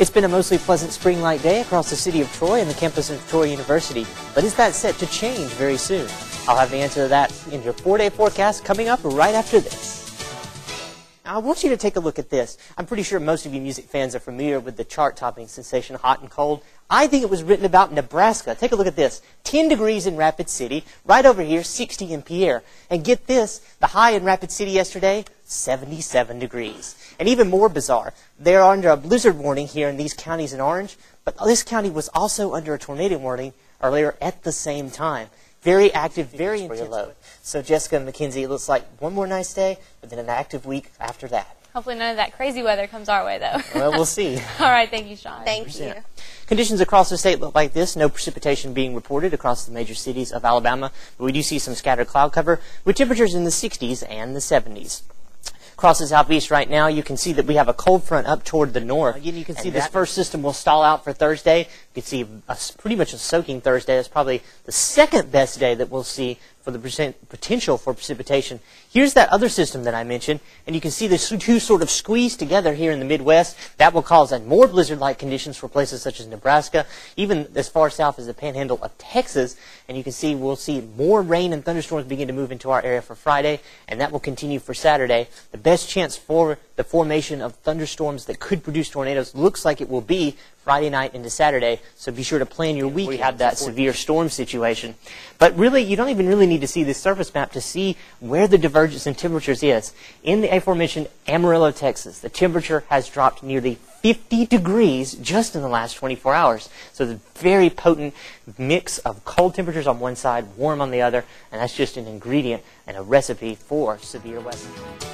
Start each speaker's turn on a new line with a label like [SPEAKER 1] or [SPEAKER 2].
[SPEAKER 1] It's been a mostly pleasant spring-like day across the city of Troy and the campus of Troy University, but is that set to change very soon? I'll have the answer to that in your four-day forecast coming up right after this. Now, I want you to take a look at this. I'm pretty sure most of you music fans are familiar with the chart-topping sensation Hot and Cold. I think it was written about Nebraska. Take a look at this. 10 degrees in Rapid City. Right over here, 60 in Pierre. And get this, the high in Rapid City yesterday, 77 degrees. And even more bizarre, they're under a blizzard warning here in these counties in orange, but this county was also under a tornado warning earlier at the same time. Very active, very intense load. So Jessica and Mackenzie, it looks like one more nice day, but then an active week after that.
[SPEAKER 2] Hopefully none of that crazy weather comes our way, though.
[SPEAKER 1] well, we'll see.
[SPEAKER 2] All right, thank you, Sean.
[SPEAKER 3] Thank you.
[SPEAKER 1] Conditions across the state look like this. No precipitation being reported across the major cities of Alabama, but we do see some scattered cloud cover with temperatures in the 60s and the 70s. Across the southeast right now, you can see that we have a cold front up toward the north. Again, you can see this first system will stall out for Thursday. You can see a, pretty much a soaking Thursday. That's probably the second best day that we'll see for the potential for precipitation. Here's that other system that I mentioned, and you can see the two sort of squeeze together here in the Midwest. That will cause more blizzard-like conditions for places such as Nebraska, even as far south as the panhandle of Texas. And you can see we'll see more rain and thunderstorms begin to move into our area for Friday, and that will continue for Saturday. The best chance for the formation of thunderstorms that could produce tornadoes looks like it will be Friday night into Saturday, so be sure to plan your week. We have that severe storm situation. But really, you don't even really need to see this surface map to see where the divergence in temperatures is. In the aforementioned Amarillo, Texas, the temperature has dropped nearly 50 degrees just in the last 24 hours. So it's a very potent mix of cold temperatures on one side, warm on the other, and that's just an ingredient and a recipe for severe weather.